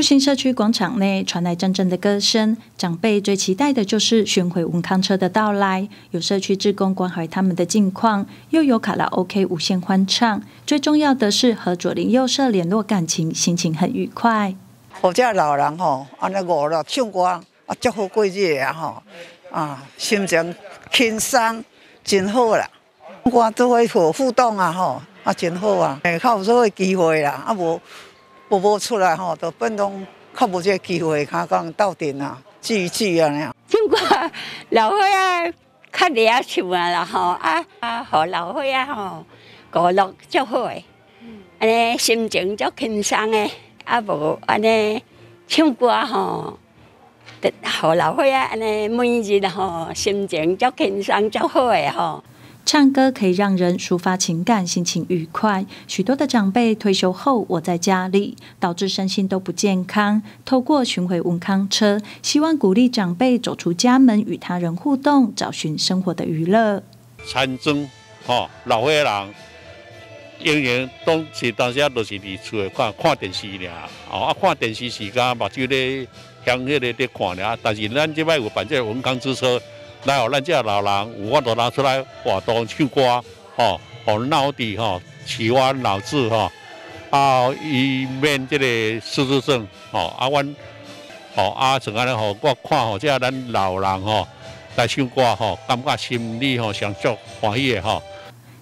复兴社区广场内传来阵阵的歌声，长辈最期待的就是巡回文康车的到来。有社区职工关怀他们的近况，又有卡拉 OK 无限欢唱。最重要的是和左邻右舍联络感情，心情很愉快。好家老人吼，安尼娱乐唱歌啊，足好过日啊吼，啊，心情轻松，真好啦。歌都会互互动啊吼，啊，真好啊，诶，较有所个机会啦，啊无。播播出来吼，都变动较无这机会，看讲斗阵啊，聚一聚啊。唱歌老岁啊，较厉害唱啊啦吼，啊啊，好老岁啊吼，娱乐足好诶，安尼心情足轻松诶，啊无安尼唱歌吼，好老岁啊，安尼每日吼心情足轻松足好诶吼。唱歌可以让人抒发情感，心情愉快。许多的长辈退休后窝在家里，导致身心都不健康。透过巡回文康车，希望鼓励长辈走出家门，与他人互动，找寻生活的娱乐。餐中，吼，老岁人，永远当时当时都是伫厝里看看电视尔，哦，啊，看电视时间目睭咧向迄个咧看尔。但是咱即摆有办这文康之车。来哦，咱这老人有法度拿出来活动唱歌，吼，互脑底吼，启发脑子吼，啊，以免这个失智症，吼，啊，阮，吼，啊，像安尼吼，我看吼，这咱老人吼来唱歌吼，感觉心里吼上足欢喜的吼。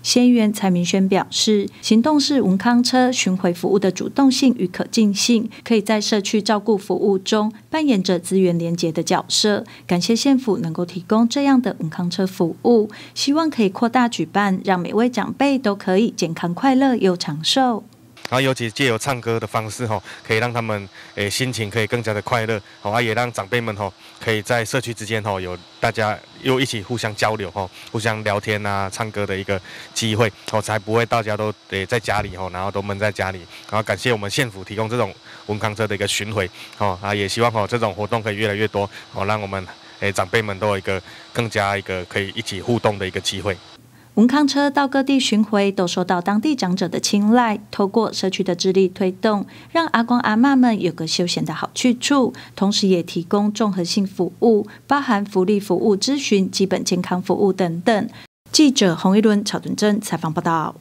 先元蔡明轩表示，行动式文康车巡回服务的主动性与可进性，可以在社区照顾服务中扮演着资源连结的角色。感谢县府能够提供这样的文康车服务，希望可以扩大举办，让每位长辈都可以健康快乐又长寿。然后尤其借由唱歌的方式吼，可以让他们诶心情可以更加的快乐，好啊，也让长辈们吼可以在社区之间吼有大家又一起互相交流吼，互相聊天啊，唱歌的一个机会，哦，才不会大家都诶在家里吼，然后都闷在家里。然后感谢我们县府提供这种文康车的一个巡回，哦啊，也希望吼这种活动可以越来越多，哦，让我们诶长辈们都有一个更加一个可以一起互动的一个机会。文康车到各地巡回，都受到当地长者的青睐。透过社区的智力推动，让阿公阿妈们有个休闲的好去处，同时也提供综合性服务，包含福利服务、咨询、基本健康服务等等。记者洪一伦、曹俊珍采访报道。